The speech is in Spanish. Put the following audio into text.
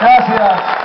Gracias.